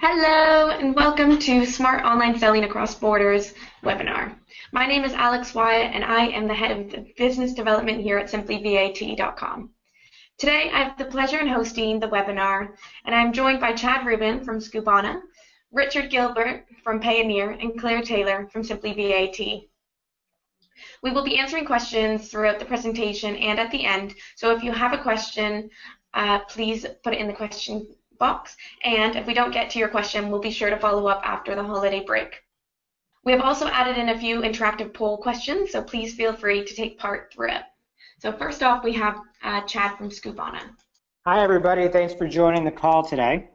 Hello and welcome to Smart Online Selling Across Borders webinar. My name is Alex Wyatt and I am the head of business development here at simplyvat.com. Today I have the pleasure in hosting the webinar and I'm joined by Chad Rubin from Skubana, Richard Gilbert from Payoneer, and Claire Taylor from Simply VAT. We will be answering questions throughout the presentation and at the end, so if you have a question, uh, please put it in the question box, and if we don't get to your question, we'll be sure to follow up after the holiday break. We have also added in a few interactive poll questions, so please feel free to take part through it. So first off, we have uh, Chad from Skubana. Hi, everybody. Thanks for joining the call today.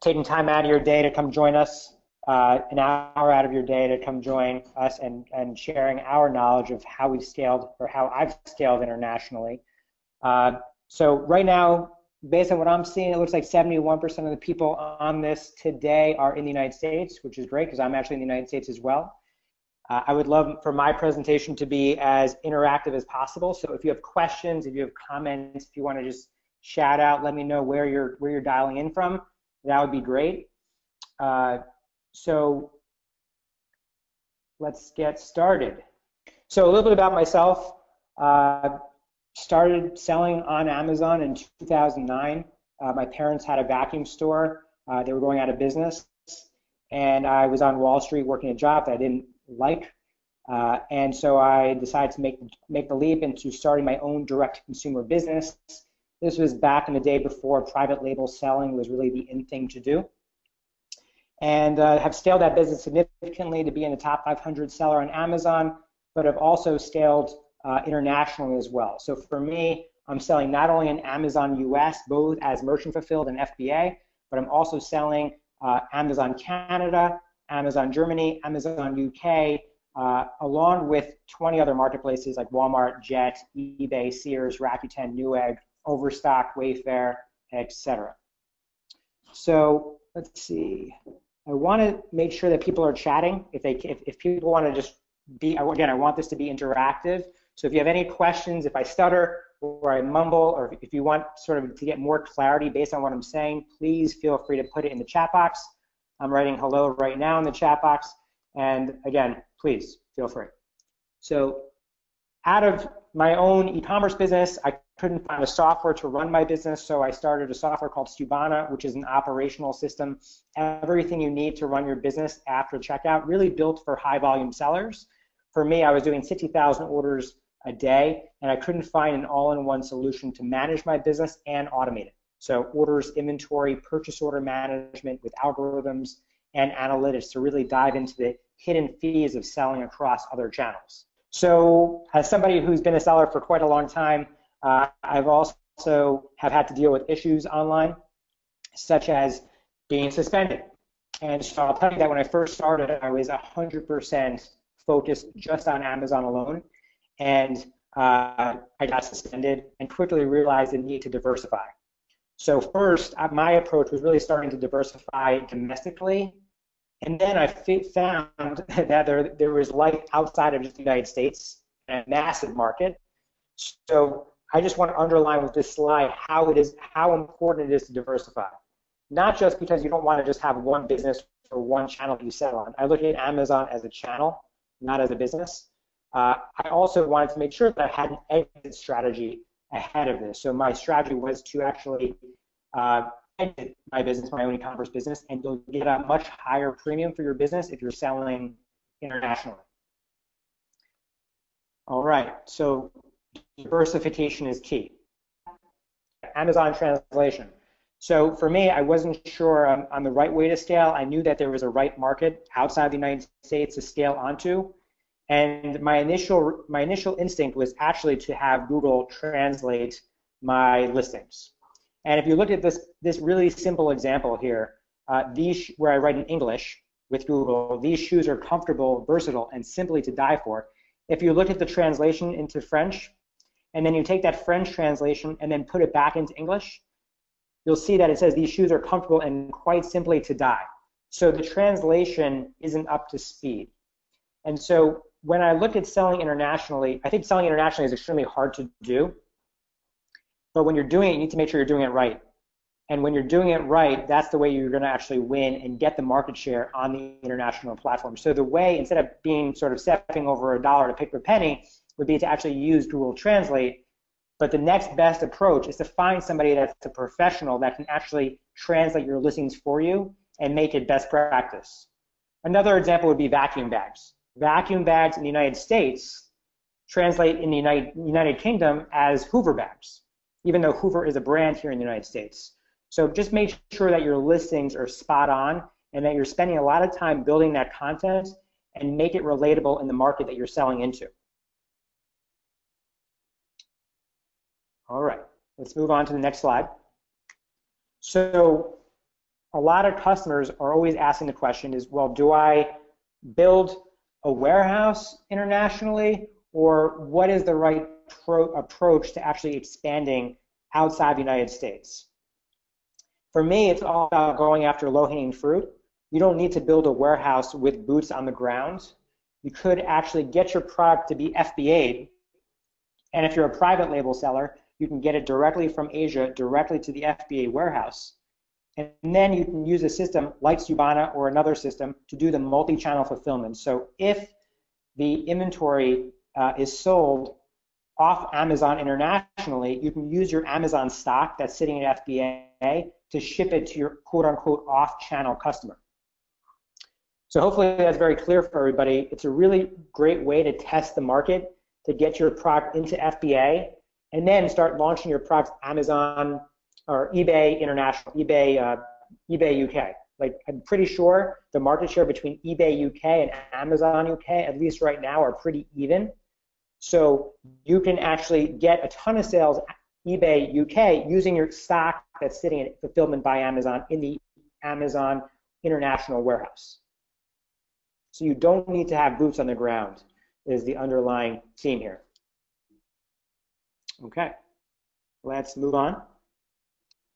Taking time out of your day to come join us, uh, an hour out of your day to come join us and, and sharing our knowledge of how we've scaled or how I've scaled internationally. Uh, so right now, based on what I'm seeing, it looks like 71% of the people on this today are in the United States, which is great because I'm actually in the United States as well. Uh, I would love for my presentation to be as interactive as possible. So if you have questions, if you have comments, if you want to just shout out, let me know where you're where you're dialing in from. That would be great. Uh, so let's get started. So a little bit about myself. Uh, started selling on Amazon in 2009. Uh, my parents had a vacuum store. Uh, they were going out of business, and I was on Wall Street working a job that I didn't like. Uh, and so I decided to make make the leap into starting my own direct consumer business. This was back in the day before private label selling was really the in thing to do. And uh, have scaled that business significantly to be in the top 500 seller on Amazon, but have also scaled uh, internationally as well. So for me, I'm selling not only in Amazon US, both as merchant fulfilled and FBA, but I'm also selling uh, Amazon Canada, Amazon Germany, Amazon UK, uh, along with 20 other marketplaces like Walmart, Jet, eBay, Sears, Rakuten, Newegg, Overstock, Wayfair, etc. So let's see. I want to make sure that people are chatting. If they, if, if people want to just be, again, I want this to be interactive. So if you have any questions, if I stutter or I mumble, or if you want sort of to get more clarity based on what I'm saying, please feel free to put it in the chat box. I'm writing hello right now in the chat box. And again, please feel free. So out of my own e-commerce business, I couldn't find a software to run my business, so I started a software called Skubana, which is an operational system. Everything you need to run your business after checkout, really built for high volume sellers. For me, I was doing 60,000 orders a day, and I couldn't find an all-in-one solution to manage my business and automate it. So orders, inventory, purchase order management with algorithms and analytics to really dive into the hidden fees of selling across other channels. So as somebody who's been a seller for quite a long time, uh, I've also have had to deal with issues online, such as being suspended. And so I'll tell you that when I first started, I was 100% focused just on Amazon alone and uh, I got suspended and quickly realized the need to diversify. So first, my approach was really starting to diversify domestically, and then I found that there, there was life outside of just the United States, a massive market. So I just want to underline with this slide how it is, how important it is to diversify. Not just because you don't want to just have one business or one channel you sell on. I look at Amazon as a channel, not as a business. Uh, I also wanted to make sure that I had an exit strategy ahead of this. So my strategy was to actually uh, exit my business, my own e-commerce business, and you'll get a much higher premium for your business if you're selling internationally. All right, so diversification is key. Amazon translation. So for me, I wasn't sure on, on the right way to scale. I knew that there was a right market outside the United States to scale onto, and my initial my initial instinct was actually to have Google translate my listings. And if you look at this this really simple example here, uh, these where I write in English with Google, these shoes are comfortable, versatile, and simply to die for. If you look at the translation into French, and then you take that French translation and then put it back into English, you'll see that it says these shoes are comfortable and quite simply to die. So the translation isn't up to speed. And so when I look at selling internationally, I think selling internationally is extremely hard to do. But when you're doing it, you need to make sure you're doing it right. And when you're doing it right, that's the way you're going to actually win and get the market share on the international platform. So the way, instead of being sort of stepping over a dollar to pick a penny, would be to actually use Google Translate. But the next best approach is to find somebody that's a professional that can actually translate your listings for you and make it best practice. Another example would be vacuum bags. Vacuum bags in the United States translate in the United, United Kingdom as Hoover bags, even though Hoover is a brand here in the United States. So just make sure that your listings are spot on and that you're spending a lot of time building that content and make it relatable in the market that you're selling into. All right, let's move on to the next slide. So a lot of customers are always asking the question is, well, do I build a warehouse internationally or what is the right approach to actually expanding outside the United States? For me, it's all about going after low-hanging fruit. You don't need to build a warehouse with boots on the ground. You could actually get your product to be FBA'd, and if you're a private label seller, you can get it directly from Asia directly to the FBA warehouse. And then you can use a system like Skubana or another system to do the multi-channel fulfillment. So if the inventory uh, is sold off Amazon internationally, you can use your Amazon stock that's sitting at FBA to ship it to your quote unquote off channel customer. So hopefully that's very clear for everybody. It's a really great way to test the market, to get your product into FBA, and then start launching your product Amazon or eBay International, eBay, uh, eBay UK. Like I'm pretty sure the market share between eBay UK and Amazon UK, at least right now, are pretty even. So you can actually get a ton of sales eBay UK using your stock that's sitting in fulfillment by Amazon in the Amazon International Warehouse. So you don't need to have boots on the ground is the underlying theme here. Okay, let's move on.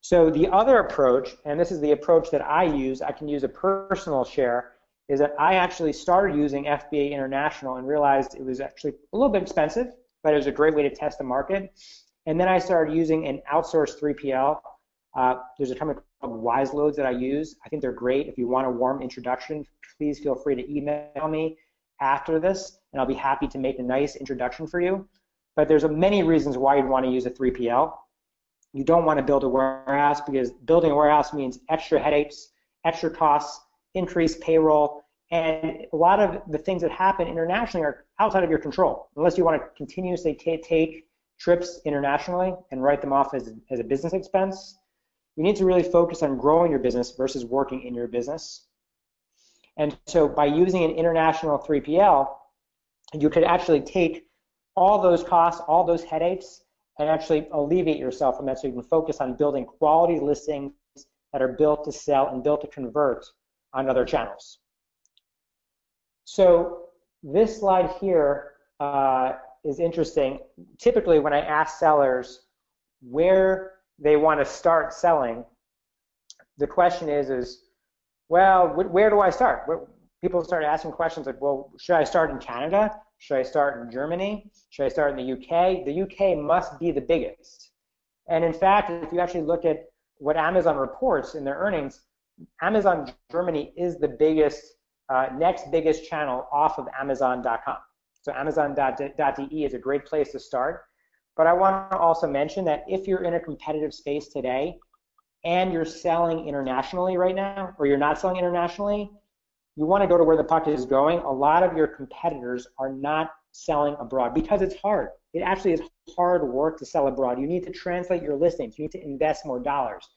So the other approach, and this is the approach that I use, I can use a personal share, is that I actually started using FBA International and realized it was actually a little bit expensive, but it was a great way to test the market. And then I started using an outsourced 3PL. Uh, there's a company called Wiseloads that I use. I think they're great. If you want a warm introduction, please feel free to email me after this, and I'll be happy to make a nice introduction for you. But there's many reasons why you'd want to use a 3PL. You don't want to build a warehouse because building a warehouse means extra headaches, extra costs, increased payroll, and a lot of the things that happen internationally are outside of your control. Unless you want to continuously take trips internationally and write them off as, as a business expense, you need to really focus on growing your business versus working in your business. And so by using an international 3PL, you could actually take all those costs, all those headaches, and actually alleviate yourself from that so you can focus on building quality listings that are built to sell and built to convert on other channels. So this slide here uh, is interesting. Typically, when I ask sellers where they want to start selling, the question is, is well, where do I start? People start asking questions like, well, should I start in Canada? Should I start in Germany? Should I start in the UK? The UK must be the biggest. And in fact, if you actually look at what Amazon reports in their earnings, Amazon Germany is the biggest, uh, next biggest channel off of Amazon.com. So Amazon.de is a great place to start. But I want to also mention that if you're in a competitive space today and you're selling internationally right now, or you're not selling internationally, you want to go to where the puck is going. A lot of your competitors are not selling abroad because it's hard. It actually is hard work to sell abroad. You need to translate your listings. You need to invest more dollars.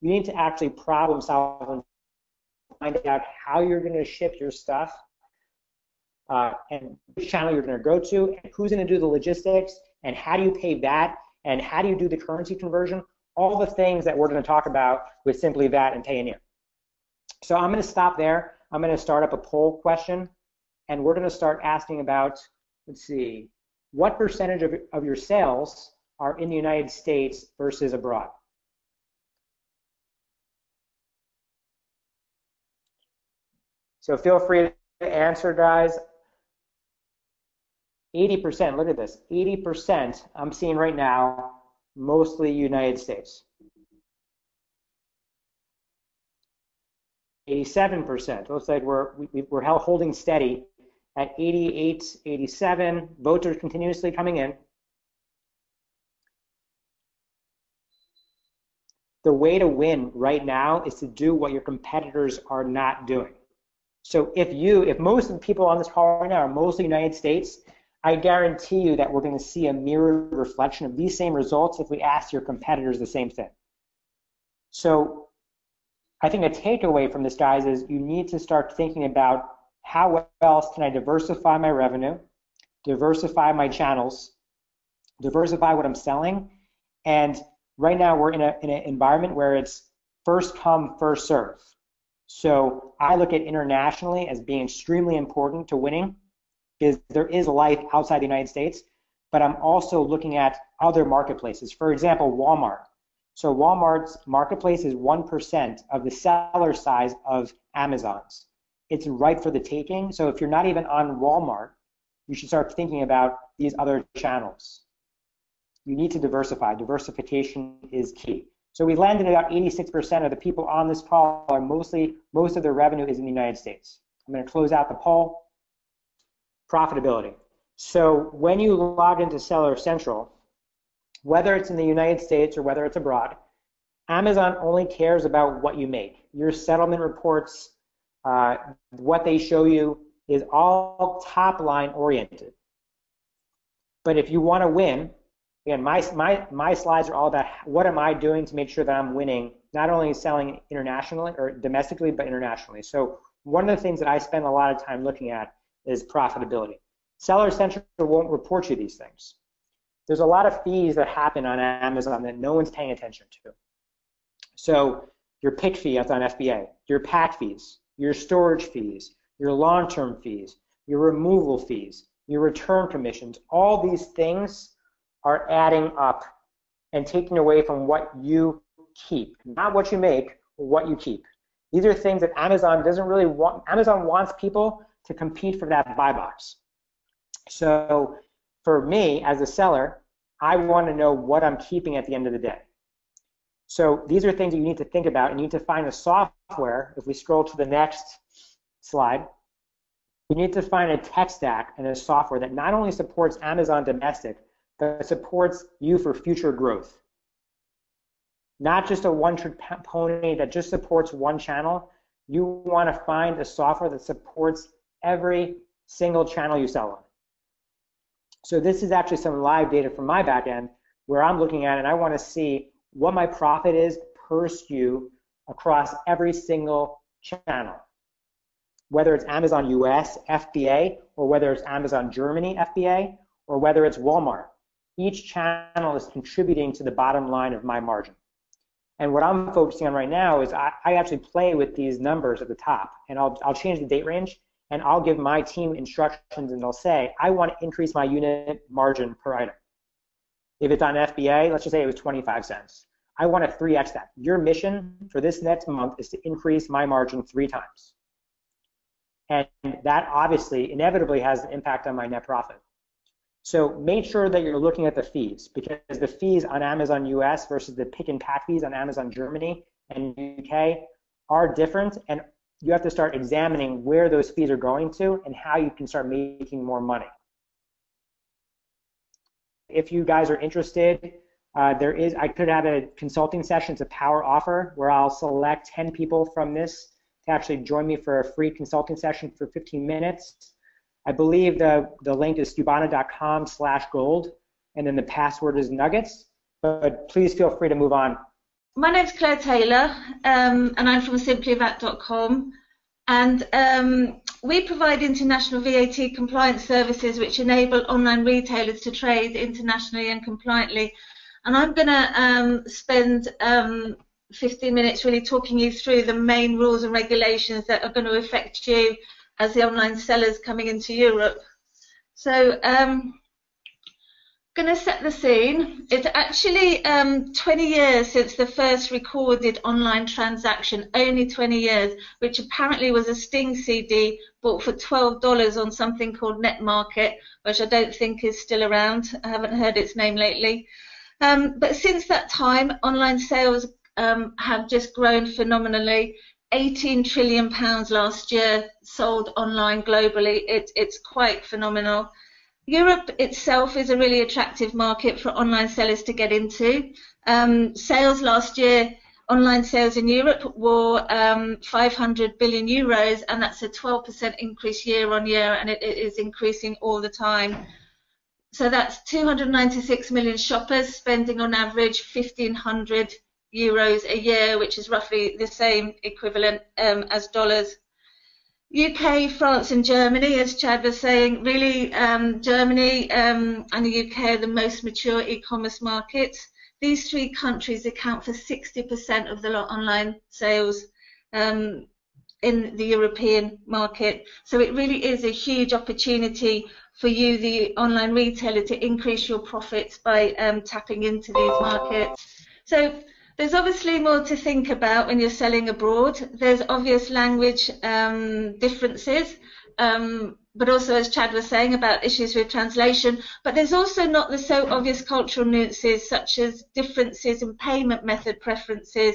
You need to actually problem solve and find out how you're going to ship your stuff uh, and which channel you're going to go to, and who's going to do the logistics, and how do you pay that, and how do you do the currency conversion, all the things that we're going to talk about with Simply VAT and Payoneer. So I'm going to stop there. I'm going to start up a poll question, and we're going to start asking about, let's see, what percentage of, of your sales are in the United States versus abroad? So feel free to answer, guys. 80%, look at this, 80% I'm seeing right now, mostly United States. 87%. Looks like we're, we, we're holding steady at 88, 87. Votes are continuously coming in. The way to win right now is to do what your competitors are not doing. So if you, if most of the people on this call right now are mostly United States, I guarantee you that we're going to see a mirror reflection of these same results if we ask your competitors the same thing. So I think a takeaway from this, guys, is you need to start thinking about how else can I diversify my revenue, diversify my channels, diversify what I'm selling, and right now we're in, a, in an environment where it's first come, first serve. So I look at internationally as being extremely important to winning because there is life outside the United States, but I'm also looking at other marketplaces. For example, Walmart. So Walmart's marketplace is 1% of the seller size of Amazon's. It's ripe for the taking. So if you're not even on Walmart, you should start thinking about these other channels. You need to diversify. Diversification is key. So we landed about 86% of the people on this call are mostly, most of their revenue is in the United States. I'm going to close out the poll. Profitability. So when you log into Seller Central, whether it's in the United States or whether it's abroad, Amazon only cares about what you make. Your settlement reports, uh, what they show you is all top line oriented. But if you want to win, again, my, my, my slides are all about what am I doing to make sure that I'm winning, not only selling internationally or domestically, but internationally. So one of the things that I spend a lot of time looking at is profitability. Seller Central won't report you these things. There's a lot of fees that happen on Amazon that no one's paying attention to. So your pick fee that's on FBA, your pack fees, your storage fees, your long-term fees, your removal fees, your return commissions, all these things are adding up and taking away from what you keep, not what you make, what you keep. These are things that Amazon doesn't really want. Amazon wants people to compete for that buy box. So for me as a seller, I want to know what I'm keeping at the end of the day. So these are things that you need to think about and you need to find a software. If we scroll to the next slide, you need to find a tech stack and a software that not only supports Amazon domestic, but supports you for future growth. Not just a one-trick pony that just supports one channel. You want to find a software that supports every single channel you sell on. So this is actually some live data from my backend where I'm looking at and I want to see what my profit is per SKU across every single channel. Whether it's Amazon US FBA or whether it's Amazon Germany FBA or whether it's Walmart each channel is contributing to the bottom line of my margin. And what I'm focusing on right now is I, I, actually play with these numbers at the top, and I'll, I'll change the date range, and I'll give my team instructions, and they'll say, I want to increase my unit margin per item. If it's on FBA, let's just say it was 25 cents. I want to 3x that. Your mission for this next month is to increase my margin three times. And that obviously inevitably has an impact on my net profit. So make sure that you're looking at the fees because the fees on Amazon US versus the pick and pack fees on Amazon Germany and UK are different and you have to start examining where those fees are going to and how you can start making more money. If you guys are interested, uh, there is I could have a consulting session, it's a power offer where I'll select 10 people from this to actually join me for a free consulting session for 15 minutes. I believe the, the link is skubana.com slash gold, and then the password is nuggets. But please feel free to move on. My name's Claire Taylor, um, and I'm from simplyvat.com. And um, we provide international VAT compliance services which enable online retailers to trade internationally and compliantly. And I'm going to um, spend um, 15 minutes really talking you through the main rules and regulations that are going to affect you as the online sellers coming into Europe. So um, going to set the scene. It's actually um, 20 years since the first recorded online transaction, only 20 years, which apparently was a Sting CD bought for $12 on something called Netmarket, which I don't think is still around. I haven't heard its name lately. Um, but since that time, online sales um, have just grown phenomenally 18 trillion pounds last year sold online globally. It, it's quite phenomenal. Europe itself is a really attractive market for online sellers to get into. Um, sales last year, online sales in Europe were um, 500 billion euros, and that's a 12% increase year on year, and it, it is increasing all the time. So that's 296 million shoppers spending on average 1,500 euros a year, which is roughly the same equivalent um, as dollars. UK, France, and Germany, as Chad was saying, really um, Germany um, and the UK are the most mature e-commerce markets. These three countries account for 60% of the online sales um, in the European market. So it really is a huge opportunity for you, the online retailer, to increase your profits by um, tapping into these markets. So there's obviously more to think about when you're selling abroad. There's obvious language um, differences, um, but also, as Chad was saying, about issues with translation. But there's also not the so obvious cultural nuances, such as differences in payment method preferences.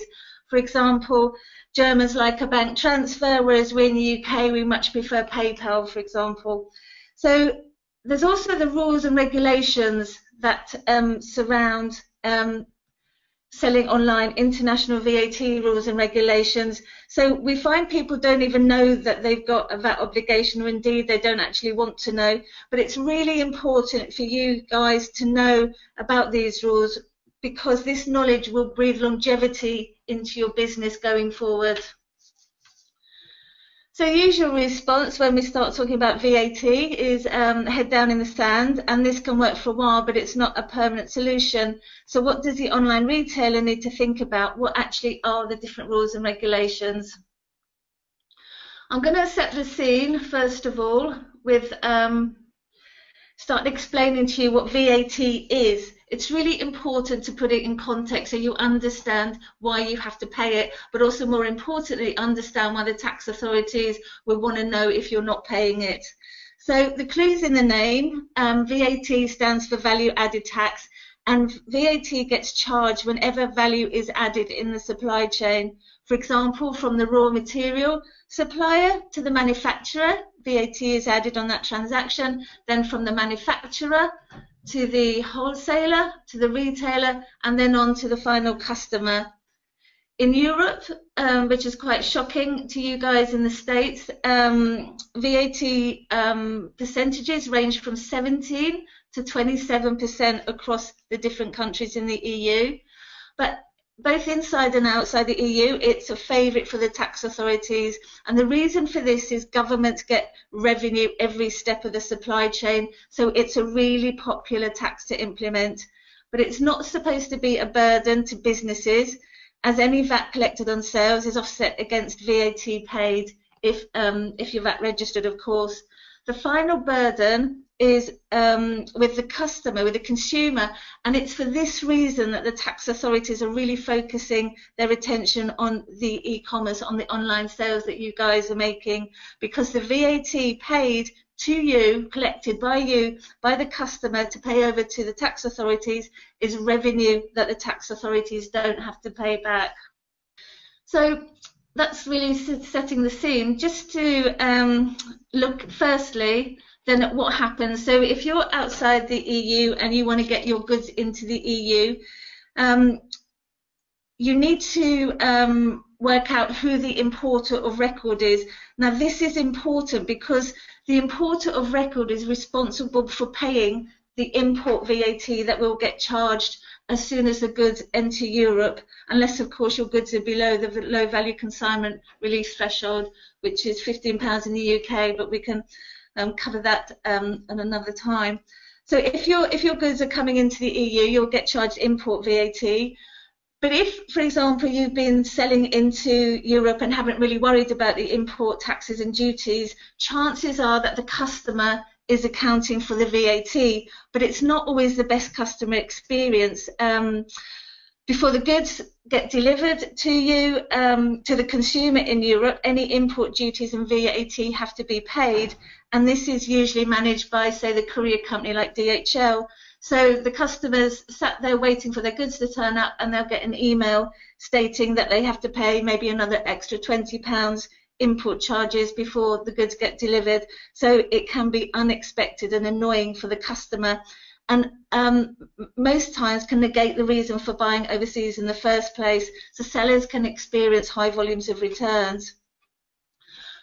For example, Germans like a bank transfer, whereas we in the UK, we much prefer PayPal, for example. So there's also the rules and regulations that um, surround um, selling online, international VAT rules and regulations. So we find people don't even know that they've got a VAT obligation, or indeed they don't actually want to know. But it's really important for you guys to know about these rules because this knowledge will breathe longevity into your business going forward. So usual response when we start talking about VAT is um, head down in the sand, and this can work for a while, but it's not a permanent solution. So what does the online retailer need to think about? What actually are the different rules and regulations? I'm going to set the scene, first of all, with um, start explaining to you what VAT is it's really important to put it in context so you understand why you have to pay it, but also more importantly, understand why the tax authorities will want to know if you're not paying it. So the clue's in the name. Um, VAT stands for value added tax, and VAT gets charged whenever value is added in the supply chain. For example, from the raw material supplier to the manufacturer, VAT is added on that transaction. Then from the manufacturer to the wholesaler, to the retailer, and then on to the final customer. In Europe, um, which is quite shocking to you guys in the States, um, VAT um, percentages range from 17 to 27% across the different countries in the EU. But both inside and outside the EU, it's a favourite for the tax authorities. And the reason for this is governments get revenue every step of the supply chain. So it's a really popular tax to implement. But it's not supposed to be a burden to businesses, as any VAT collected on sales is offset against VAT paid if, um, if you're VAT registered, of course. The final burden is um, with the customer, with the consumer, and it's for this reason that the tax authorities are really focusing their attention on the e-commerce, on the online sales that you guys are making, because the VAT paid to you, collected by you, by the customer to pay over to the tax authorities is revenue that the tax authorities don't have to pay back. So that's really setting the scene. Just to um, look firstly, then what happens? So if you're outside the EU and you want to get your goods into the EU, um, you need to um, work out who the importer of record is. Now this is important because the importer of record is responsible for paying the import VAT that will get charged as soon as the goods enter Europe, unless of course your goods are below the low value consignment release threshold, which is £15 in the UK, but we can um, cover that um, at another time. So if your if your goods are coming into the EU, you'll get charged import VAT. But if, for example, you've been selling into Europe and haven't really worried about the import taxes and duties, chances are that the customer is accounting for the VAT, but it's not always the best customer experience. Um, before the goods get delivered to you, um, to the consumer in Europe, any import duties and VAT have to be paid, and this is usually managed by, say, the courier company like DHL. So the customers sat there waiting for their goods to turn up and they'll get an email stating that they have to pay maybe another extra £20 import charges before the goods get delivered. So it can be unexpected and annoying for the customer and um, most times can negate the reason for buying overseas in the first place. So sellers can experience high volumes of returns.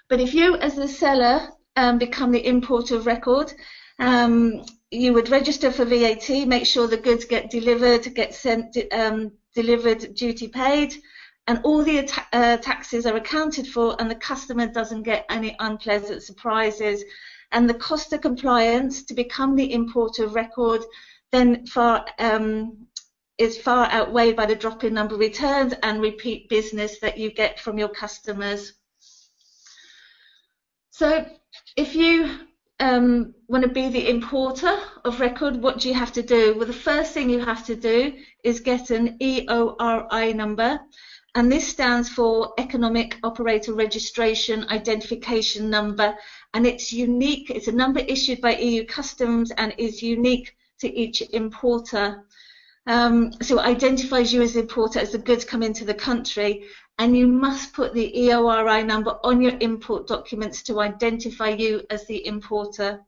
But if you, as the seller, um, become the importer of record, um, you would register for VAT, make sure the goods get delivered, get sent, um, delivered, duty paid, and all the uh, taxes are accounted for, and the customer doesn't get any unpleasant surprises. And the cost of compliance to become the importer of record then far um, is far outweighed by the drop in number of returns and repeat business that you get from your customers. So if you um, want to be the importer of record, what do you have to do? Well, the first thing you have to do is get an EORI number, and this stands for Economic Operator Registration Identification Number, and it's unique. It's a number issued by EU Customs and is unique to each importer. Um, so it identifies you as the importer as the goods come into the country, and you must put the EORI number on your import documents to identify you as the importer.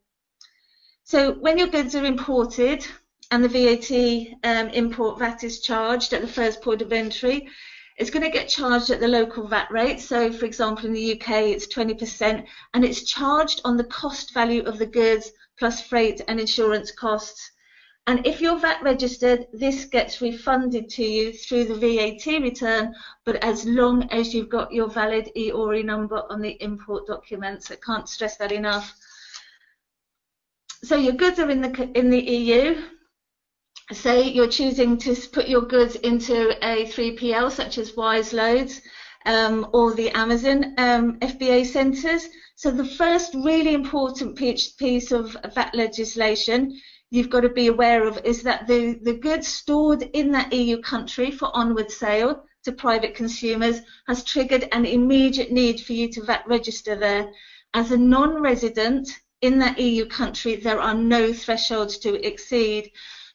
So when your goods are imported and the VAT um, import VAT is charged at the first port of entry, it's going to get charged at the local VAT rate. So, for example, in the UK, it's 20%, and it's charged on the cost value of the goods plus freight and insurance costs. And if you're VAT registered, this gets refunded to you through the VAT return, but as long as you've got your valid EORI number on the import documents. I can't stress that enough. So your goods are in the, in the EU. Say you're choosing to put your goods into a 3PL such as Wise Loads um, or the Amazon um, FBA centres. So the first really important piece of VAT legislation you've got to be aware of is that the, the goods stored in that EU country for onward sale to private consumers has triggered an immediate need for you to VAT register there. As a non-resident in that EU country, there are no thresholds to exceed.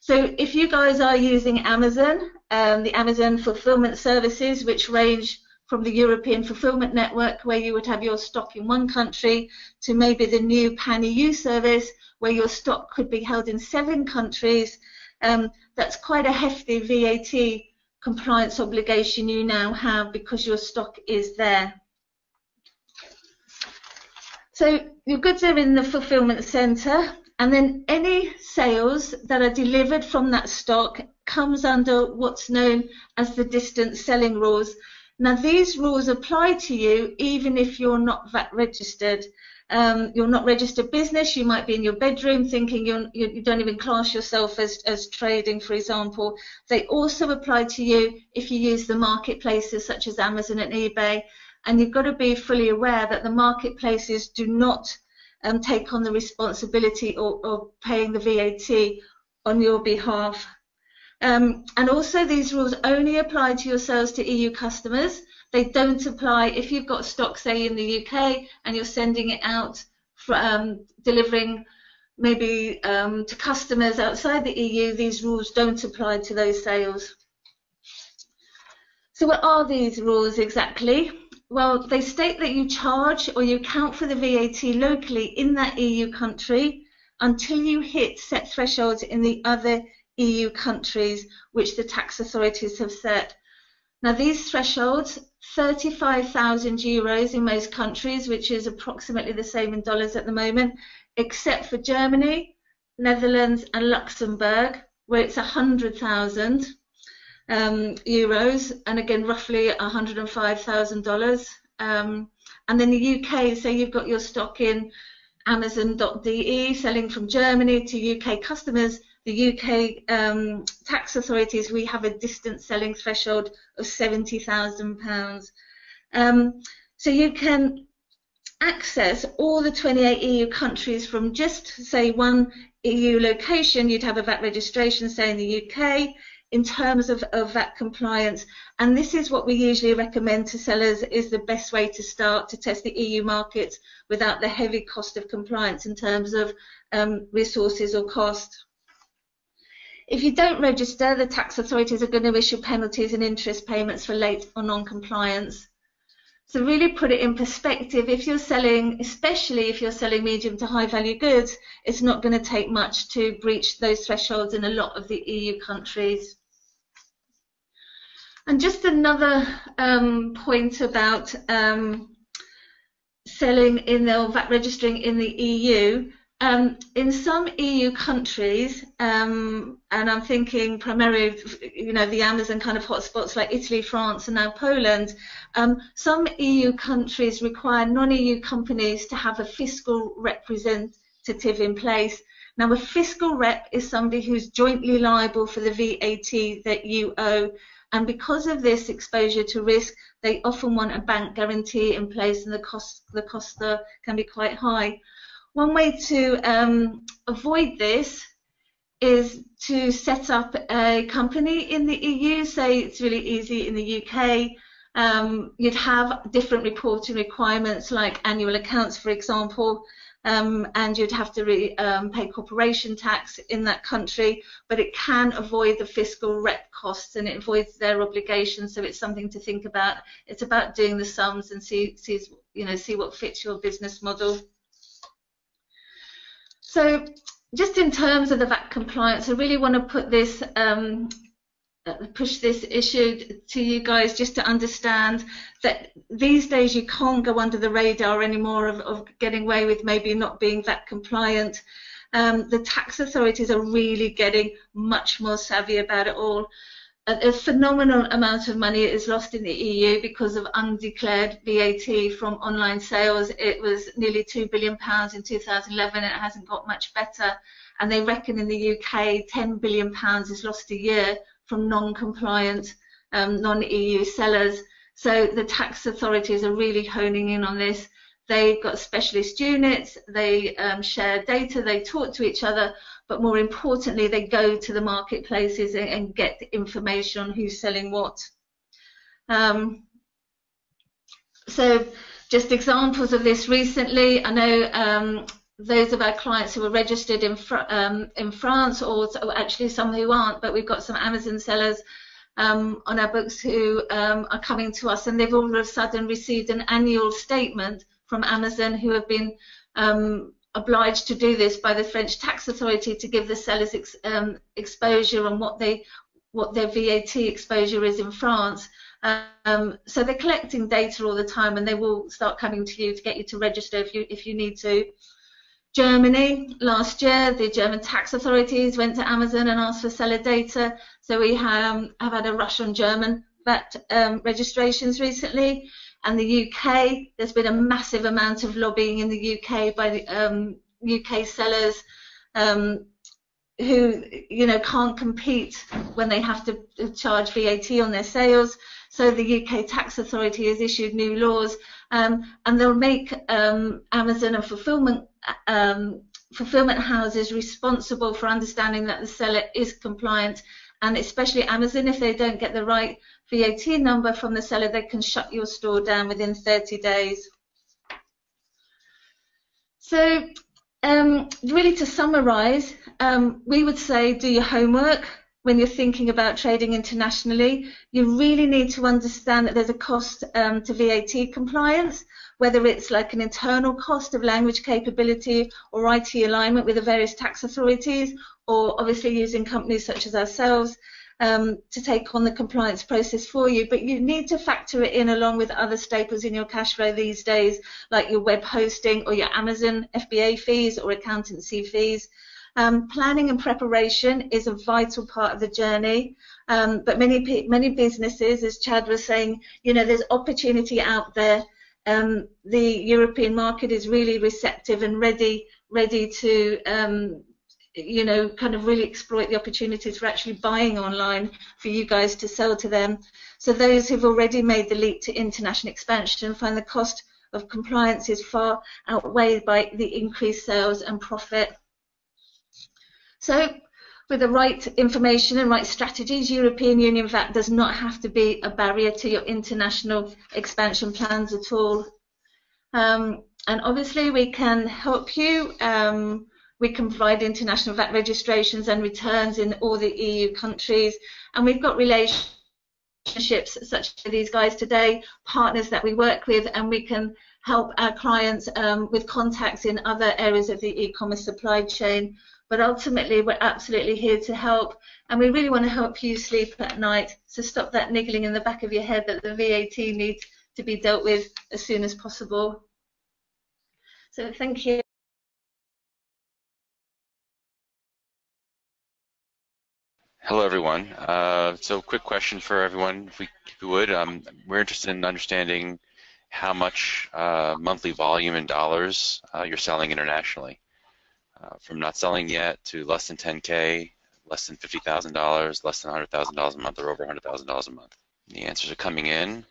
So if you guys are using Amazon, um, the Amazon fulfillment services, which range from the European fulfillment network, where you would have your stock in one country, to maybe the new Pan-EU service, where your stock could be held in seven countries. Um, that's quite a hefty VAT compliance obligation you now have because your stock is there. So your goods are in the fulfillment centre and then any sales that are delivered from that stock comes under what's known as the distance selling rules. Now these rules apply to you even if you're not VAT registered um, you're not registered business, you might be in your bedroom thinking you're, you, you don't even class yourself as, as trading, for example. They also apply to you if you use the marketplaces such as Amazon and eBay. And you've got to be fully aware that the marketplaces do not um, take on the responsibility of paying the VAT on your behalf. Um, and also these rules only apply to your sales to EU customers they don't apply if you've got stock, say, in the UK and you're sending it out, for, um, delivering maybe um, to customers outside the EU, these rules don't apply to those sales. So what are these rules exactly? Well, they state that you charge or you account for the VAT locally in that EU country until you hit set thresholds in the other EU countries which the tax authorities have set. Now these thresholds 35,000 euros in most countries, which is approximately the same in dollars at the moment, except for Germany, Netherlands, and Luxembourg, where it's 100,000 um, euros, and again, roughly $105,000. Um, and then the UK, so you've got your stock in Amazon.de selling from Germany to UK customers, the UK um, tax authorities, we have a distance selling threshold of £70,000. Um, so you can access all the 28 EU countries from just, say, one EU location. You'd have a VAT registration, say, in the UK, in terms of, of VAT compliance. And this is what we usually recommend to sellers is the best way to start to test the EU markets without the heavy cost of compliance in terms of um, resources or cost. If you don't register, the tax authorities are going to issue penalties and interest payments for late or non-compliance. So really put it in perspective, if you're selling, especially if you're selling medium to high value goods, it's not going to take much to breach those thresholds in a lot of the EU countries. And just another um, point about um, selling in the VAT registering in the EU. Um, in some EU countries, um, and I'm thinking primarily, you know, the Amazon kind of hotspots like Italy, France, and now Poland, um, some EU countries require non-EU companies to have a fiscal representative in place. Now, a fiscal rep is somebody who's jointly liable for the VAT that you owe. And because of this exposure to risk, they often want a bank guarantee in place and the cost, the cost can be quite high. One way to um, avoid this is to set up a company in the EU. Say it's really easy in the UK. Um, you'd have different reporting requirements like annual accounts, for example, um, and you'd have to re, um, pay corporation tax in that country, but it can avoid the fiscal rep costs and it avoids their obligations. So it's something to think about. It's about doing the sums and see, see you know, see what fits your business model. So just in terms of the VAT compliance, I really want to put this, um, uh, push this issue to you guys just to understand that these days you can't go under the radar anymore of, of getting away with maybe not being VAT compliant. Um, the tax authorities are really getting much more savvy about it all a, phenomenal amount of money is lost in the EU because of undeclared VAT from online sales. It was nearly £2 billion in 2011 and it hasn't got much better. And they reckon in the UK £10 billion is lost a year from non-compliant um, non-EU sellers. So the tax authorities are really honing in on this. They've got specialist units, they um, share data, they talk to each other, but more importantly, they go to the marketplaces and, and get information on who's selling what. Um, so just examples of this recently, I know um, those of our clients who are registered in, um, in France, or, or, actually some who aren't, but we've got some Amazon sellers um, on our books who um, are coming to us, and they've all of a sudden received an annual statement from Amazon who have been um, obliged to do this by the French tax authority to give the sellers ex, um, exposure on what they what their VAT exposure is in France. Um, so they're collecting data all the time, and they will start coming to you to get you to register if you if you need to. Germany last year, the German tax authorities went to Amazon and asked for seller data. So we have, have had a rush on German VAT um, registrations recently and the UK. There's been a massive amount of lobbying in the UK by the um, UK sellers um, who, you know, can't compete when they have to charge VAT on their sales. So the UK tax authority has issued new laws, um, and they'll make um, Amazon and fulfillment um, fulfillment houses responsible for understanding that the seller is compliant and especially Amazon, if they don't get the right VAT number from the seller, they can shut your store down within 30 days. So um, really to summarize, um, we would say do your homework when you're thinking about trading internationally. You really need to understand that there's a cost um, to VAT compliance, whether it's like an internal cost of language capability or IT alignment with the various tax authorities, or obviously using companies such as ourselves um, to take on the compliance process for you. But you need to factor it in along with other staples in your cash flow these days, like your web hosting or your Amazon FBA fees or accountancy fees. Um, planning and preparation is a vital part of the journey, um, but many many businesses, as Chad was saying, you know, there's opportunity out there. Um, the European market is really receptive and ready ready to um, you know, kind of really exploit the opportunities for actually buying online for you guys to sell to them. So those who've already made the leap to international expansion find the cost of compliance is far outweighed by the increased sales and profit. So with the right information and right strategies, European Union VAT does not have to be a barrier to your international expansion plans at all. Um, and obviously we can help you um, We can provide international VAT registrations and returns in all the EU countries. And we've got relationships such as these guys today, partners that we work with, and we can help our clients um, with contacts in other areas of the e-commerce supply chain. But ultimately, we're absolutely here to help, and we really want to help you sleep at night. So stop that niggling in the back of your head that the VAT needs to be dealt with as soon as possible. So thank you. Hello, everyone. Uh, so, quick question for everyone, if we, if we would. Um, we're interested in understanding how much uh, monthly volume in dollars uh, you're selling internationally. Uh, from not selling yet to less than 10K, less than $50,000, less than $100,000 a month, or over $100,000 a month. The answers are coming in.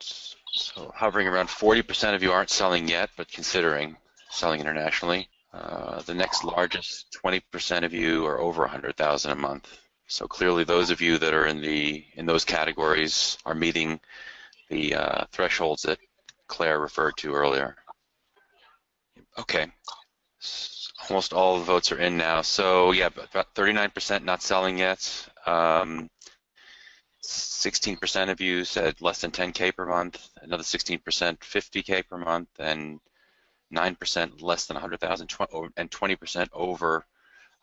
So hovering around 40% of you aren't selling yet, but considering selling internationally. Uh, the next largest 20% of you are over 100,000 a month. So clearly, those of you that are in the in those categories are meeting the uh, thresholds that Claire referred to earlier. Okay, almost all the votes are in now. So yeah, about 39% not selling yet. Um, 16% of you said less than 10k per month. Another 16% 50k per month, and 9% less than 100,000, and 20% over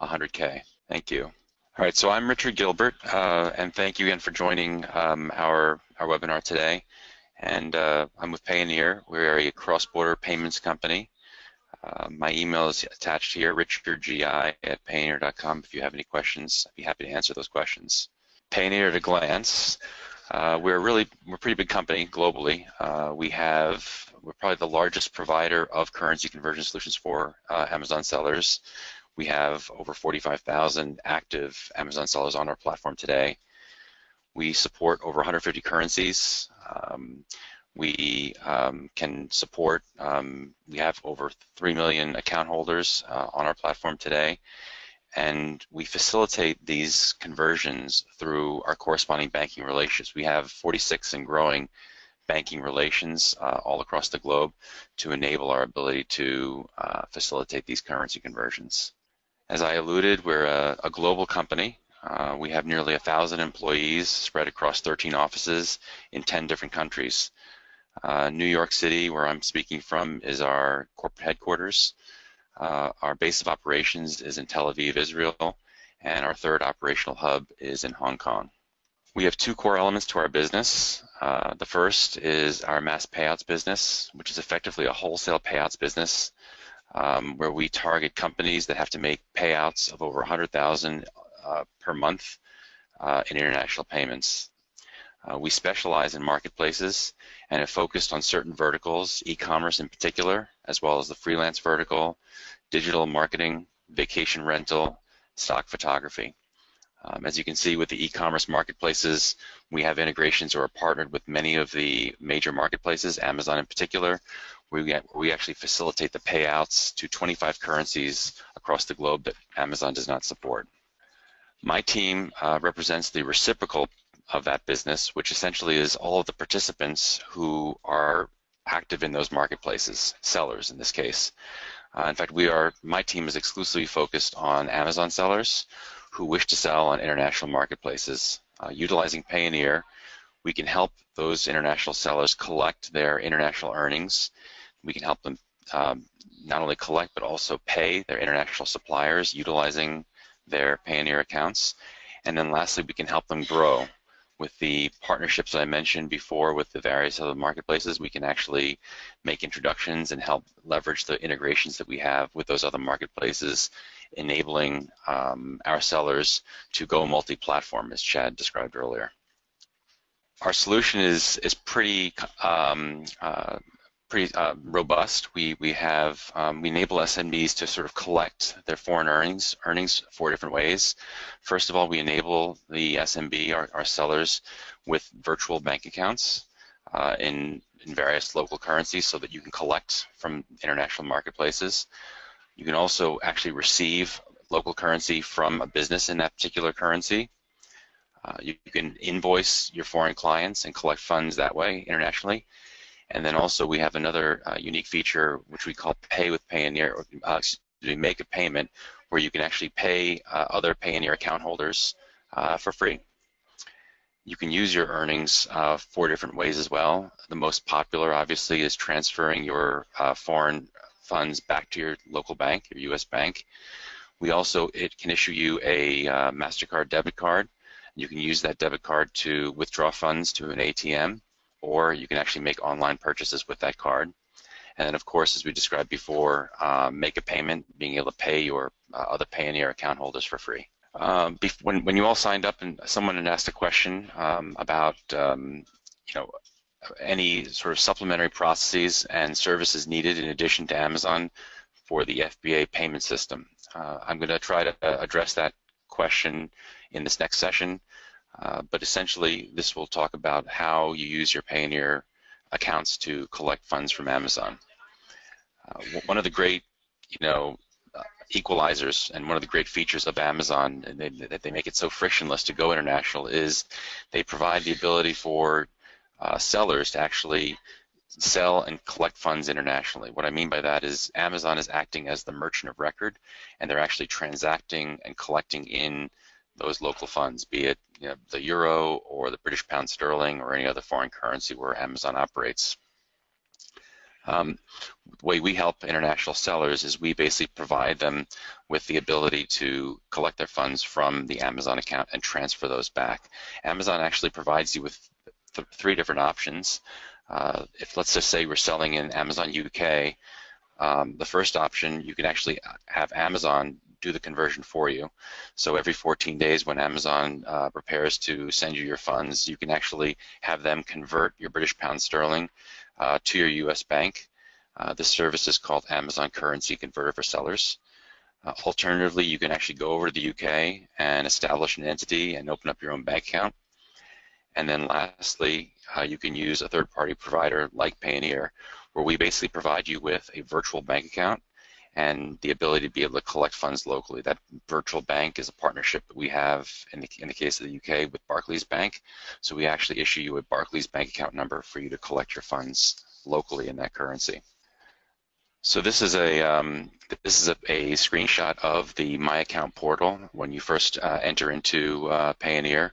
100k. Thank you. All right, so I'm Richard Gilbert, uh, and thank you again for joining um, our, our webinar today. And uh, I'm with Payoneer. We're a cross-border payments company. Uh, my email is attached here, richardgi at payoneer.com. If you have any questions, I'd be happy to answer those questions. Payoneer at a glance. Uh, we're really we're a pretty big company globally. Uh, we have we're probably the largest provider of currency conversion solutions for uh, Amazon sellers. We have over 45,000 active Amazon sellers on our platform today. We support over 150 currencies. Um, we um, can support, um, we have over 3 million account holders uh, on our platform today, and we facilitate these conversions through our corresponding banking relationships. We have 46 and growing banking relations uh, all across the globe to enable our ability to uh, facilitate these currency conversions. As I alluded, we're a, a global company. Uh, we have nearly a thousand employees spread across 13 offices in 10 different countries. Uh, New York City, where I'm speaking from, is our corporate headquarters. Uh, our base of operations is in Tel Aviv, Israel, and our third operational hub is in Hong Kong. We have two core elements to our business. Uh, the first is our mass payouts business, which is effectively a wholesale payouts business um, where we target companies that have to make payouts of over 100,000 uh, per month uh, in international payments. Uh, we specialize in marketplaces and have focused on certain verticals, e-commerce in particular, as well as the freelance vertical, digital marketing, vacation rental, stock photography. Um, as you can see with the e-commerce marketplaces, we have integrations or are partnered with many of the major marketplaces, Amazon in particular, we, we actually facilitate the payouts to 25 currencies across the globe that Amazon does not support. My team uh, represents the reciprocal of that business, which essentially is all of the participants who are active in those marketplaces, sellers in this case. Uh, in fact, we are, my team is exclusively focused on Amazon sellers who wish to sell on international marketplaces. Uh, utilizing Payoneer, we can help those international sellers collect their international earnings we can help them um, not only collect but also pay their international suppliers utilizing their Payoneer accounts. And then lastly, we can help them grow. With the partnerships that I mentioned before with the various other marketplaces, we can actually make introductions and help leverage the integrations that we have with those other marketplaces, enabling um, our sellers to go multi-platform, as Chad described earlier. Our solution is, is pretty um, uh, pretty uh, robust. We we have um, we enable SMBs to sort of collect their foreign earnings earnings four different ways. First of all, we enable the SMB our, our sellers with virtual bank accounts uh, in in various local currencies, so that you can collect from international marketplaces. You can also actually receive local currency from a business in that particular currency. Uh, you, you can invoice your foreign clients and collect funds that way internationally. And then also we have another uh, unique feature which we call Pay with Payoneer, uh, excuse me, make a payment where you can actually pay uh, other Payoneer account holders uh, for free. You can use your earnings uh, four different ways as well. The most popular, obviously, is transferring your uh, foreign funds back to your local bank, your U.S. bank. We also, it can issue you a uh, MasterCard debit card. You can use that debit card to withdraw funds to an ATM, or you can actually make online purchases with that card. And then, of course, as we described before, uh, make a payment, being able to pay your uh, other Payoneer account holders for free. Um, when, when you all signed up and someone had asked a question um, about, um, you know, any sort of supplementary processes and services needed in addition to Amazon for the FBA payment system. Uh, I'm going to try to address that question in this next session, uh, but essentially this will talk about how you use your Payoneer accounts to collect funds from Amazon. Uh, one of the great, you know, equalizers and one of the great features of Amazon and they, that they make it so frictionless to go international is they provide the ability for uh, sellers to actually sell and collect funds internationally. What I mean by that is Amazon is acting as the merchant of record and they're actually transacting and collecting in those local funds, be it you know, the euro or the British pound sterling or any other foreign currency where Amazon operates. Um, the way we help international sellers is we basically provide them with the ability to collect their funds from the Amazon account and transfer those back. Amazon actually provides you with th three different options. Uh, if let's just say we're selling in Amazon UK, um, the first option you can actually have Amazon do the conversion for you. So every 14 days when Amazon uh, prepares to send you your funds, you can actually have them convert your British pound sterling uh, to your U.S. bank. Uh, this service is called Amazon Currency Converter for Sellers. Uh, alternatively, you can actually go over to the UK and establish an entity and open up your own bank account. And then lastly, uh, you can use a third-party provider like Payoneer, where we basically provide you with a virtual bank account and the ability to be able to collect funds locally. That virtual bank is a partnership that we have in the, in the case of the UK with Barclays Bank. So we actually issue you a Barclays bank account number for you to collect your funds locally in that currency. So this is a um, this is a, a, screenshot of the My Account portal when you first uh, enter into uh, Payoneer.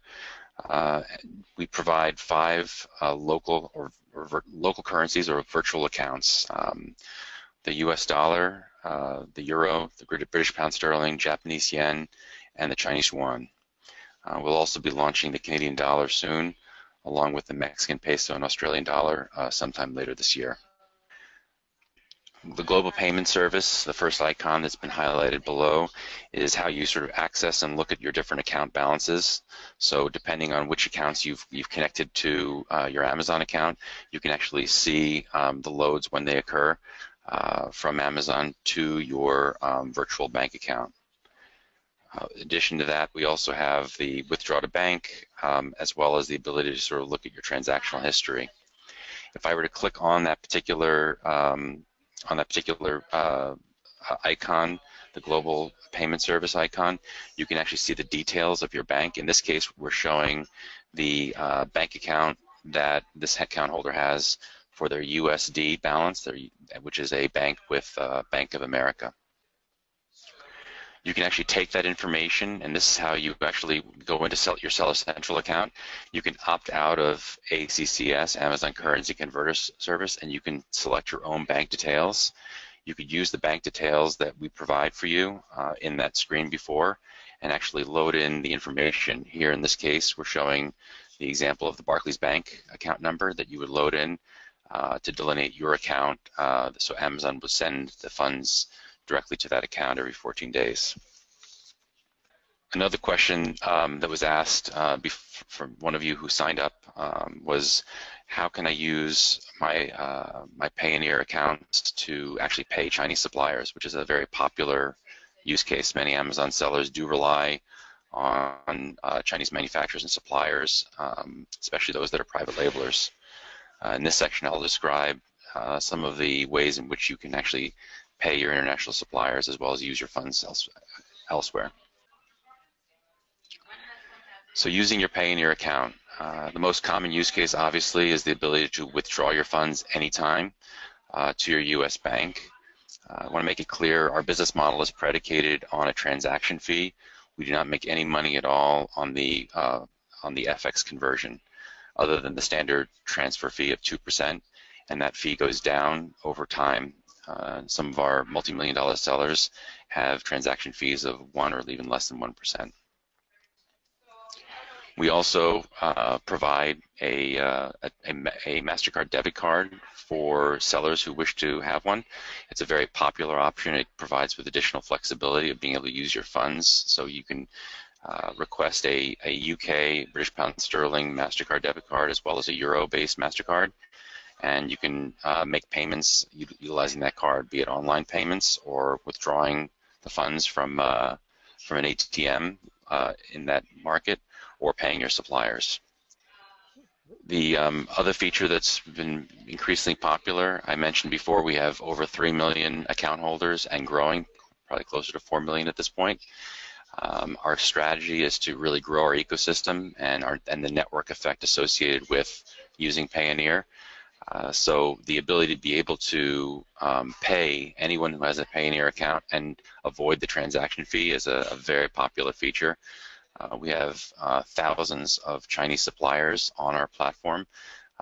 Uh, we provide five uh, local or, or local currencies or virtual accounts. Um, the U.S. dollar, uh, the euro, the British pound sterling, Japanese yen, and the Chinese yuan. Uh, we'll also be launching the Canadian dollar soon, along with the Mexican peso and Australian dollar uh, sometime later this year. The global payment service, the first icon that's been highlighted below, is how you sort of access and look at your different account balances. So depending on which accounts you've, you've connected to uh, your Amazon account, you can actually see um, the loads when they occur uh, from Amazon to your um, virtual bank account. Uh, in addition to that, we also have the withdraw to bank, um, as well as the ability to sort of look at your transactional history. If I were to click on that particular um, on that particular uh, icon, the global payment service icon, you can actually see the details of your bank. In this case, we're showing the uh, bank account that this account holder has for their USD balance, which is a bank with uh, Bank of America. You can actually take that information, and this is how you actually go into your Seller Central account. You can opt out of ACCS, Amazon Currency Converter Service, and you can select your own bank details. You could use the bank details that we provide for you uh, in that screen before and actually load in the information. Here in this case, we're showing the example of the Barclays Bank account number that you would load in uh, to delineate your account. Uh, so Amazon will send the funds directly to that account every 14 days. Another question um, that was asked uh, from one of you who signed up um, was, how can I use my uh, my Payoneer accounts to actually pay Chinese suppliers, which is a very popular use case. Many Amazon sellers do rely on uh, Chinese manufacturers and suppliers, um, especially those that are private labelers. Uh, in this section, I'll describe uh, some of the ways in which you can actually pay your international suppliers as well as use your funds else elsewhere. So using your Payoneer account, uh, the most common use case obviously is the ability to withdraw your funds anytime uh, to your U.S. bank. Uh, I want to make it clear our business model is predicated on a transaction fee. We do not make any money at all on the uh, on the FX conversion, other than the standard transfer fee of two percent, and that fee goes down over time. Uh, some of our multi-million dollar sellers have transaction fees of one or even less than one percent. We also uh, provide a, uh, a, a, MasterCard debit card for sellers who wish to have one. It's a very popular option. It provides with additional flexibility of being able to use your funds. So you can uh, request a, a UK British Pound Sterling MasterCard debit card as well as a Euro-based MasterCard. And you can uh, make payments utilizing that card, be it online payments or withdrawing the funds from, uh, from an ATM uh, in that market or paying your suppliers. The um, other feature that's been increasingly popular, I mentioned before, we have over 3 million account holders and growing, probably closer to 4 million at this point. Um, our strategy is to really grow our ecosystem and, our, and the network effect associated with using Payoneer. Uh, so the ability to be able to um, pay anyone who has a Payoneer account and avoid the transaction fee is a, a very popular feature. Uh, we have uh, thousands of Chinese suppliers on our platform,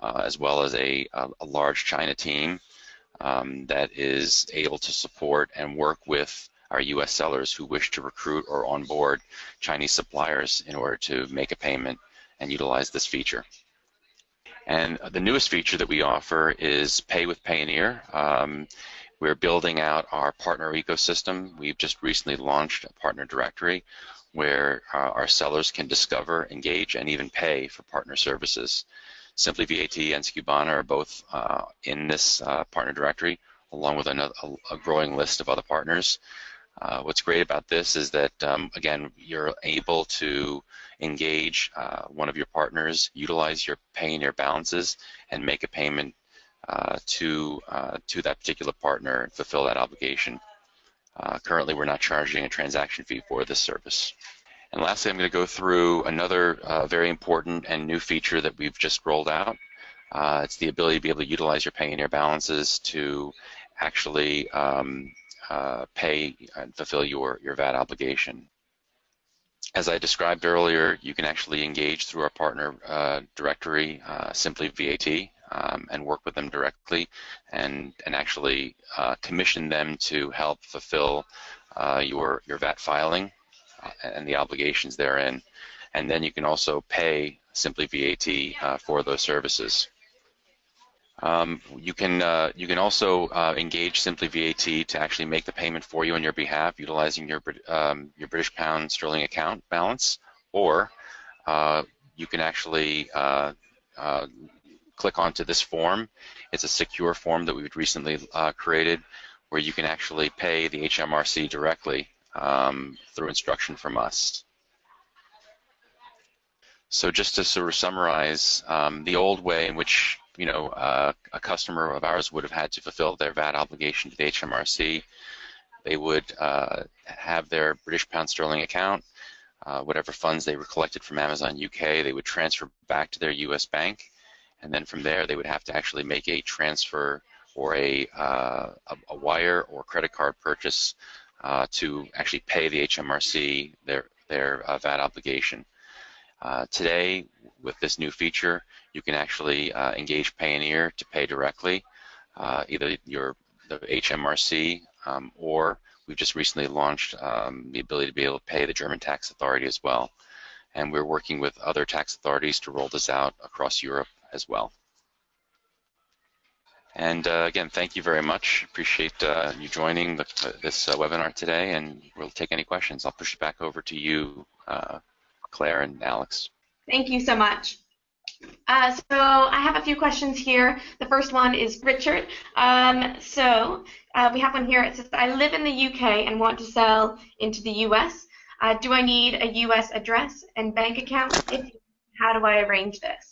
uh, as well as a, a, a large China team um, that is able to support and work with our U.S. sellers who wish to recruit or onboard Chinese suppliers in order to make a payment and utilize this feature. And the newest feature that we offer is Pay with Payoneer. Um, we're building out our partner ecosystem. We've just recently launched a partner directory where uh, our sellers can discover, engage, and even pay for partner services. Simply VAT and Skubana are both uh, in this uh, partner directory, along with another, a, growing list of other partners. Uh, what's great about this is that, um, again, you're able to engage uh, one of your partners, utilize your Payoneer balances, and make a payment uh, to, to that particular partner and fulfill that obligation. Uh, currently, we're not charging a transaction fee for this service. And lastly, I'm going to go through another uh, very important and new feature that we've just rolled out. Uh, it's the ability to be able to utilize your Payoneer balances to actually um, uh, pay and fulfill your, your VAT obligation. As I described earlier, you can actually engage through our partner uh, directory, uh, Simply VAT, um, and work with them directly and, and actually uh, commission them to help fulfill uh, your, your VAT filing uh, and the obligations therein. And then you can also pay Simply VAT for those services. Um, you can uh, you can also uh, engage Simply VAT to actually make the payment for you on your behalf, utilizing your um, your British pound sterling account balance, or uh, you can actually click onto this form. It's a secure form that we've recently uh, created where you can actually pay the HMRC directly um, through instruction from us. So just to sort of summarize, um, the old way in which you know uh, a customer of ours would have had to fulfill their VAT obligation to the HMRC, they would uh, have their British pound sterling account, uh, whatever funds they were collected from Amazon UK, they would transfer back to their US bank and then from there they would have to actually make a transfer or a, uh, a, a, wire or credit card purchase uh, to actually pay the HMRC their, their uh, VAT obligation. Today, with this new feature, you can actually uh, engage Payoneer to pay directly, uh, either your the HMRC um, or we've just recently launched um, the ability to be able to pay the German tax authority as well. And we're working with other tax authorities to roll this out across Europe as well. And uh, again, thank you very much. Appreciate uh, you joining the, uh, this webinar today, and we'll take any questions. I'll push it back over to you, uh, Claire and Alex. Thank you so much. Uh, so I have a few questions here. The first one is Richard. Um, so uh, we have one here. It says, I live in the UK and want to sell into the US. do I need a US address and bank account? If, how do I arrange this?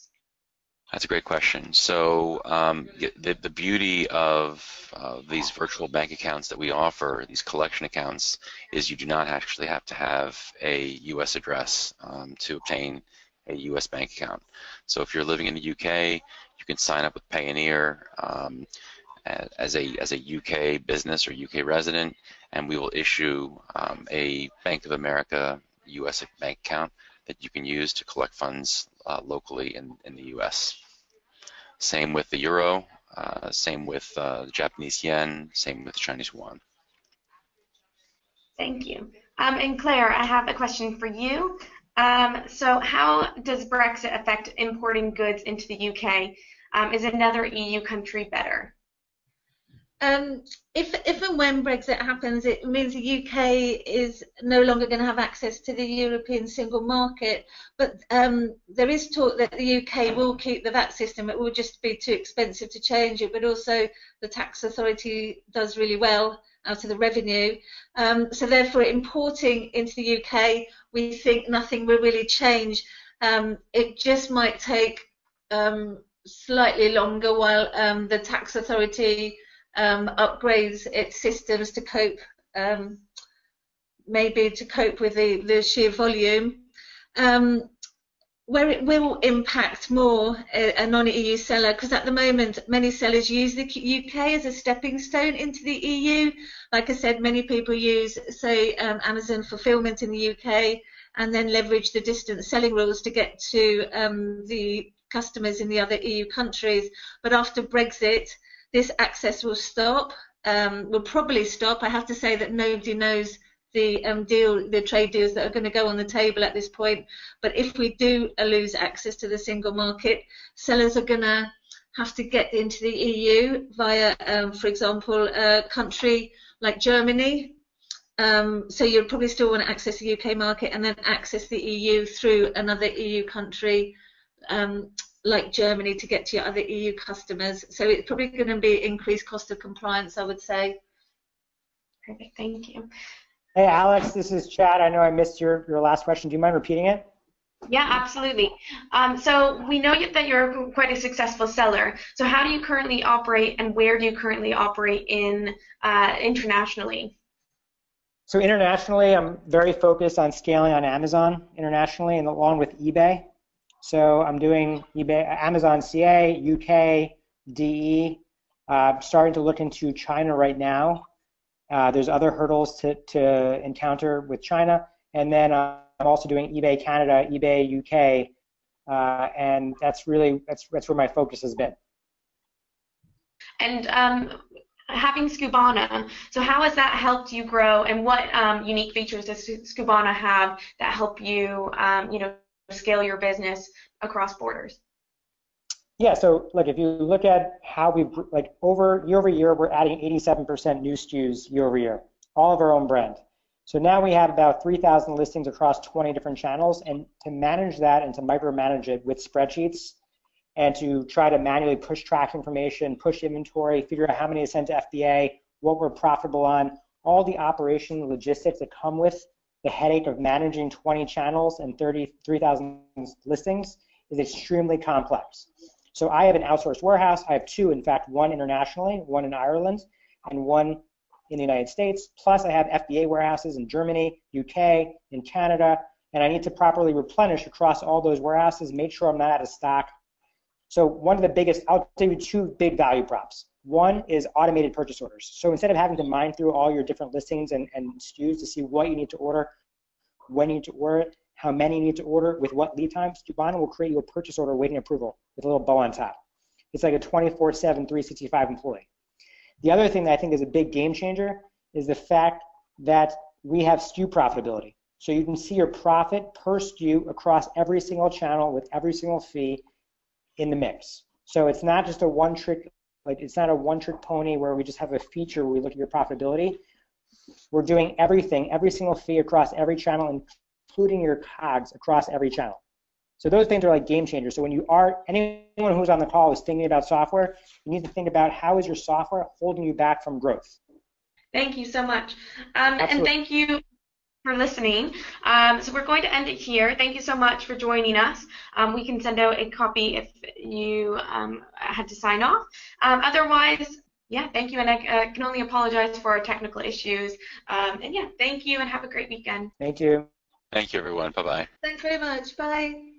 That's a great question. So um, the, the beauty of uh, these virtual bank accounts that we offer, these collection accounts, is you do not actually have to have a U.S. address um, to obtain a U.S. bank account. So if you're living in the UK, you can sign up with Payoneer, um, as a as a UK business or UK resident, and we will issue um, a Bank of America US bank account that you can use to collect funds uh, locally in, in the US. Same with the euro, uh, same with uh, the Japanese yen, same with Chinese yuan. Thank you. Um, and Claire, I have a question for you. Um, so how does Brexit affect importing goods into the UK? Um, is another EU country better? Um, if, if and when Brexit happens, it means the UK is no longer going to have access to the European single market. But um, there is talk that the UK will keep the VAT system. It will just be too expensive to change it. But also, the tax authority does really well out of the revenue. Um, so therefore, importing into the UK, we think nothing will really change. Um, it just might take um, slightly longer while um, the tax authority um, upgrades its systems to cope, um, maybe to cope with the, the sheer volume. Where it will impact more a, a non-EU seller, because at the moment many sellers use the UK as a stepping stone into the EU. Like I said, many people use, say, um, Amazon fulfillment in the UK and then leverage the distance selling rules to get to um, the customers in the other EU countries. But after Brexit, this access will stop, um, will probably stop. I have to say that nobody knows the um, deal, the trade deals that are going to go on the table at this point. But if we do lose access to the single market, sellers are going to have to get into the EU via, um, for example, a country like Germany. Um, so you'll probably still want to access the UK market and then access the EU through another EU country um, like Germany to get to your other EU customers. So it's probably going to be increased cost of compliance, I would say. Perfect, thank you. Hey, Alex, this is Chad. I know I missed your, your last question. Do you mind repeating it? Yeah, absolutely. Um, so we know that you're quite a successful seller. So how do you currently operate and where do you currently operate in uh, internationally? So internationally, I'm very focused on scaling on Amazon internationally and along with eBay. So I'm doing eBay, Amazon CA, UK, DE, uh, starting to look into China right now. Uh, there's other hurdles to, to encounter with China. And then uh, I'm also doing eBay Canada, eBay UK, uh, and that's really, that's, that's where my focus has been. And um, having Skubana, so how has that helped you grow and what um, unique features does Skubana have that help you, um, you know, scale your business across borders? Yeah, so like if you look at how we like over year over year, we're adding 87% new SKUs year over year, all of our own brand. So now we have about 3,000 listings across 20 different channels, and to manage that and to micromanage it with spreadsheets, and to try to manually push track information, push inventory, figure out how many to send to FBA, what we're profitable on, all the operation logistics that come with the headache of managing 20 channels and 33,000 listings is extremely complex. So I have an outsourced warehouse. I have two, in fact, one internationally, one in Ireland, and one in the United States. Plus, I have FBA warehouses in Germany, UK, in Canada, and I need to properly replenish across all those warehouses, make sure I'm not out of stock. So one of the biggest, I'll give you two big value props. One is automated purchase orders. So instead of having to mine through all your different listings and, and SKUs to see what you need to order, when you need to order it, how many you need to order, with what lead times, Skubana will create you a purchase order waiting approval with a little bow on top. It's like a 24-7, 365 employee. The other thing that I think is a big game changer is the fact that we have SKU profitability. So you can see your profit per SKU across every single channel with every single fee in the mix. So it's not just a one trick like it's not a one-trick pony where we just have a feature where we look at your profitability. We're doing everything, every single fee across every channel, including your COGS across every channel. So those things are like game changers. So when you are anyone who's on the call is thinking about software, you need to think about how is your software holding you back from growth. Thank you so much, um, and thank you for listening. Um, so we're going to end it here. Thank you so much for joining us. Um, we can send out a copy if you um, had to sign off. Um, otherwise, yeah, thank you, and I uh, can only apologize for our technical issues. Um, and yeah, thank you, and have a great weekend. Thank you. Thank you, everyone. Bye-bye. Thanks very much. Bye.